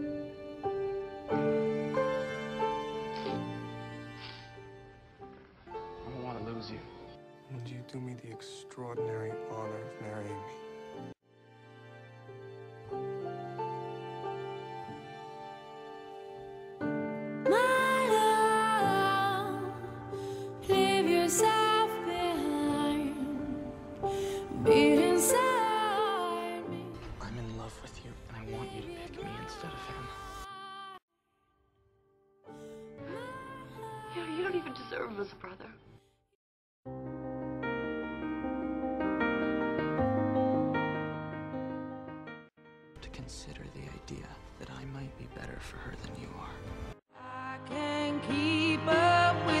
I don't want to lose you. Would you do me the extraordinary honor of marrying me. instead of him. You, know, you don't even deserve him as a brother. To consider the idea that I might be better for her than you are. I can keep up with.